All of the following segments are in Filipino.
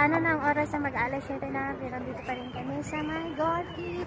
Ano na ang oras na mag-alas 7 na, pero dito pa rin kami sa my Gorky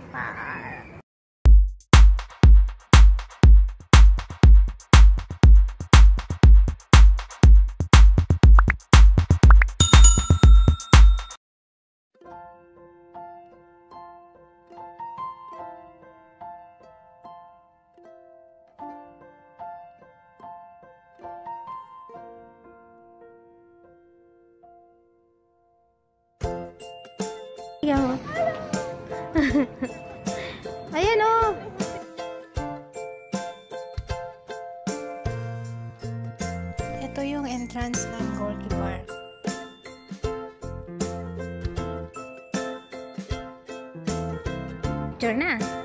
Ito yung entrance ng Park. Picture na.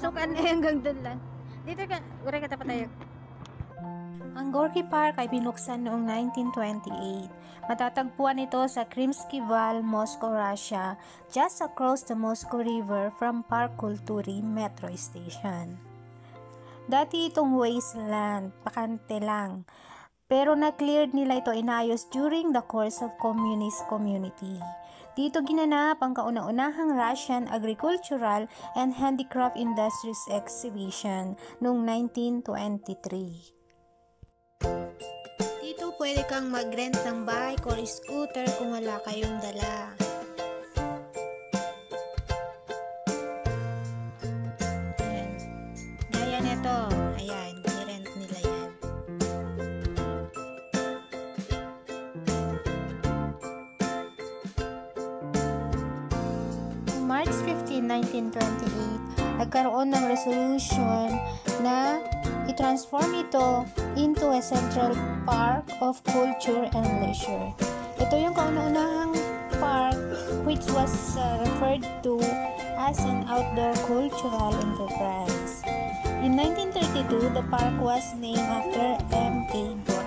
Pasukan eh, hanggang doon lang. Dito ka, gure ka tapat tayo. Ang Gorky Park ay binuksan noong 1928. Matatagpuan ito sa Krimsky Val, Moscow, Russia, just across the Moscow River from Park Kulturi Metro Station. Dati itong wasteland, pakante lang. Pero na-cleared nila ito inayos during the course of communist community. Dito ginanap ang kauna-unahang Russian Agricultural and Handicraft Industries Exhibition noong 1923. Dito pwede kang mag-rent ng bike or scooter kung wala kayong dala. March 15, 1928, nagkaroon ng resolution na i-transform ito into a central park of culture and leisure. Ito yung kauna-unahang park which was uh, referred to as an outdoor cultural enterprise. In 1932, the park was named after M.A. Gorky.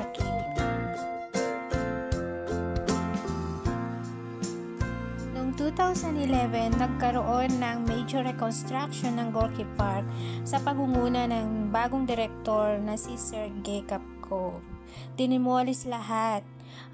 2011, nagkaroon ng major reconstruction ng Gorky Park sa pangunguna ng bagong direktor na si Sergey Kapkov. Dinimolis lahat.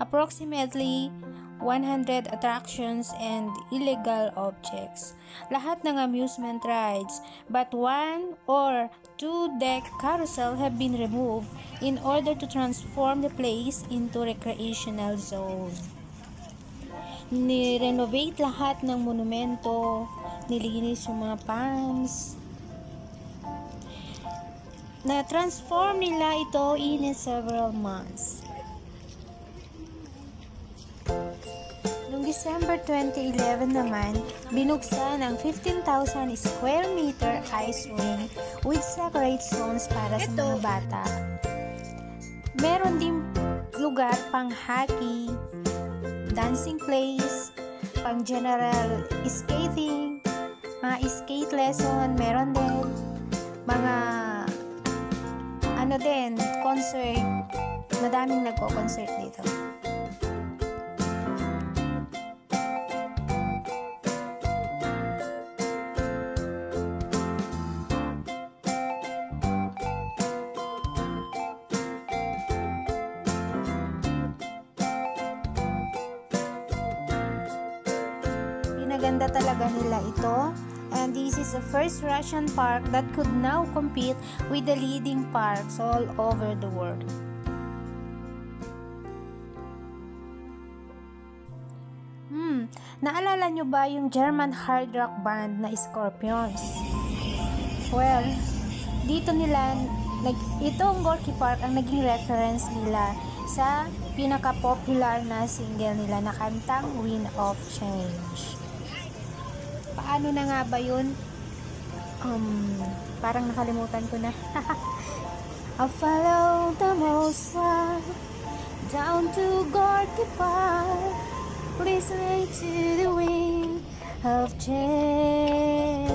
Approximately 100 attractions and illegal objects. Lahat ng amusement rides, but one or two deck carousel have been removed in order to transform the place into recreational zone. Ni-renovate lahat ng monumento, nilinis yung mga ponds. Na-transform nila ito in several months. Noong December 2011 naman, binuksan ang 15,000 square meter ice rink with separate zones para sa mga bata. Meron din lugar pang hockey, dancing place, pang general skating, mga skate lesson, meron din, mga ano din, concert, madaming nagko-concert dito. Pinaganda talaga nila ito. And this is the first Russian park that could now compete with the leading parks all over the world. Hmm, naalala nyo ba yung German hard rock band na Scorpions? Well, dito nila, nag, itong Gorky Park ang naging reference nila sa pinaka-popular na single nila na kantang Wind of Change. Paano na nga ba yun? Um, parang nakalimutan ko na. I follow the most one down to Gorky Park, listening to the wind of change.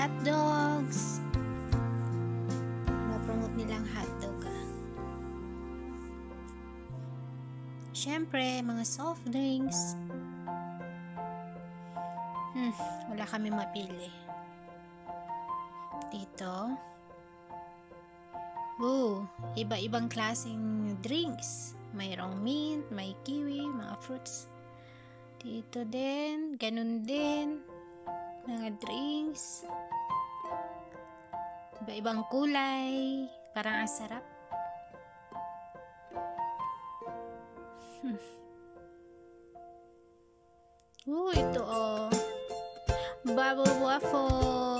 Hot dogs. Mapromote nilang hotdog ah. Siyempre, mga soft drinks. Hmm, wala kami mapili. Dito. Ooh, iba-ibang klaseng drinks. Mayroong mint, may kiwi, mga fruits. Dito din, ganun din. Mga drinks. Iba-ibang kulay. Parang ang sarap. Hmm. Oh, ito oh. Bubble waffle.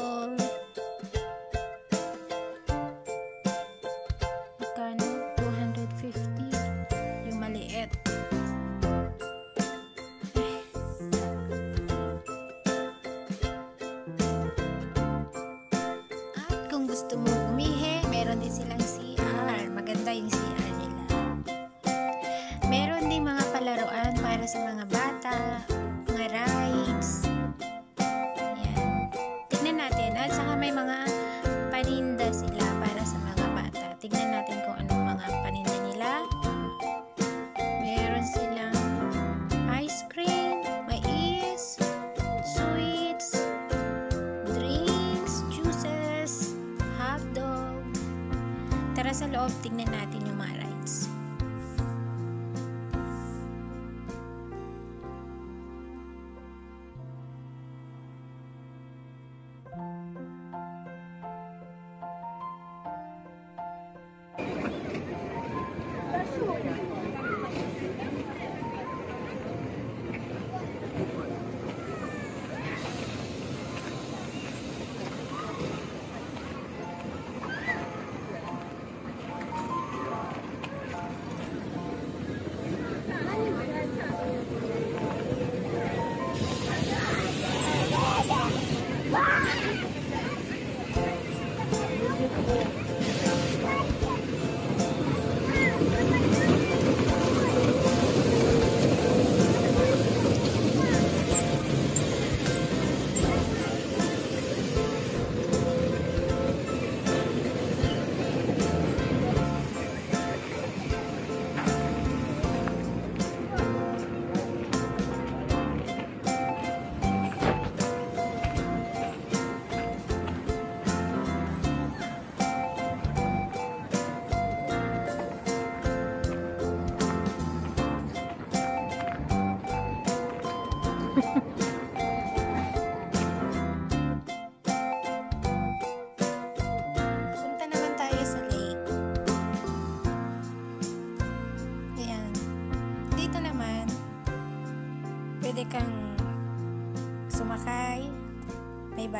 Gusto mo umihi, Tara sa loob, tignan natin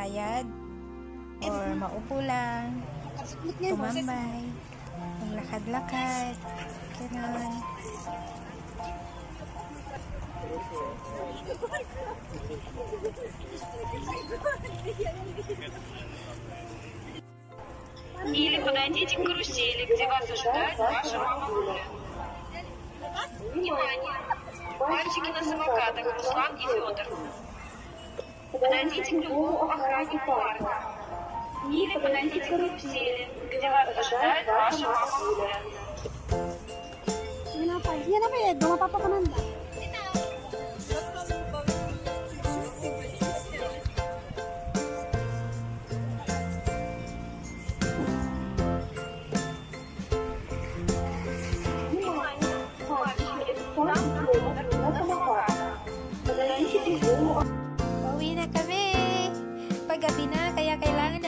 may bayad, or maupo lang, tumambay, maglakad-lakad, ganun. Или подойдите к карусели, где вас ожидает ваша мама Гуля. Внимание! Мальчики на самокатах Руслан и Федор. Подойдите к любому охраннику парка. Или подойдите к карусели, где вас ожидает ваша мама Гуля. Yan na ba eh, Paggabi na, kaya kailangan